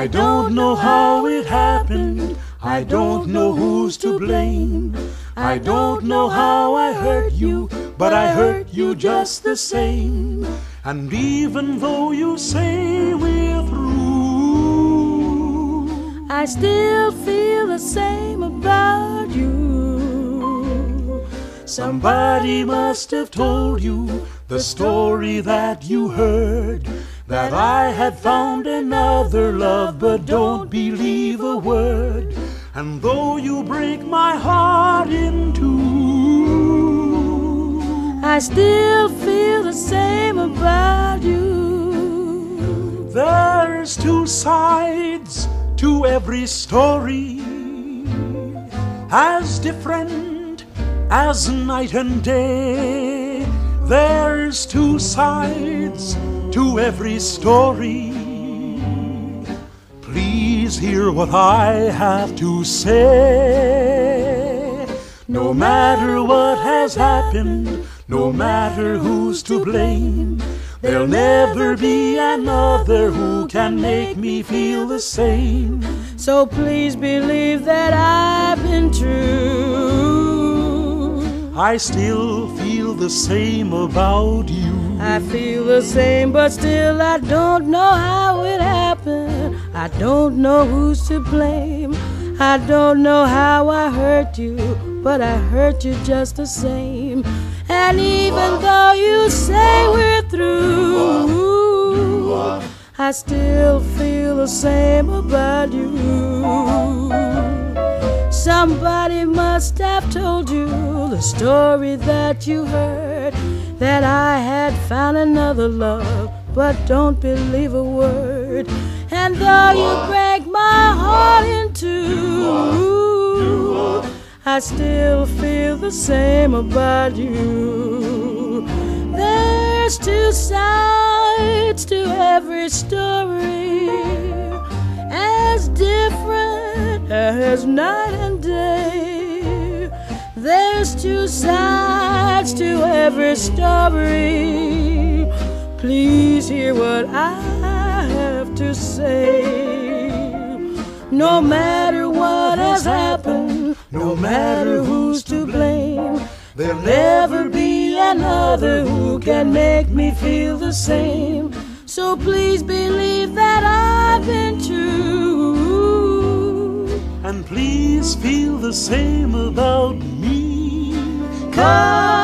I don't know how it happened. I don't know who's to blame. I don't know how I hurt you, but I hurt you just the same. And even though you say we're through, I still feel the same about you. somebody must have told you the story that you heard. That I had found another love, but don't believe a word. And though you break my heart in two, I still feel the same about you. there's two sides to every story, as different as night and day. There's two sides to every story. Please hear what I have to say. No matter what has happened, no matter who's to blame, there'll never be another who can make me feel the same. So please believe that I've been true. I still feel the same about you. I feel the same, but still I don't know how it happened. I don't know who's to blame. I don't know how I hurt you, but I hurt you just the same. And even though you say we're through, I still feel the same about you. Somebody must have told you the story that you heard that I had found another love, but don't believe a word. And though you break my heart in two, I still feel the same about you. There's two sides to every story, as different as night and day. There's two sides to every story. Please hear what I have to say. No matter what has happened, no matter who's to blame, there'll never be another who can make me feel the same. So please believe that I've been true. And please feel the same about me. Cause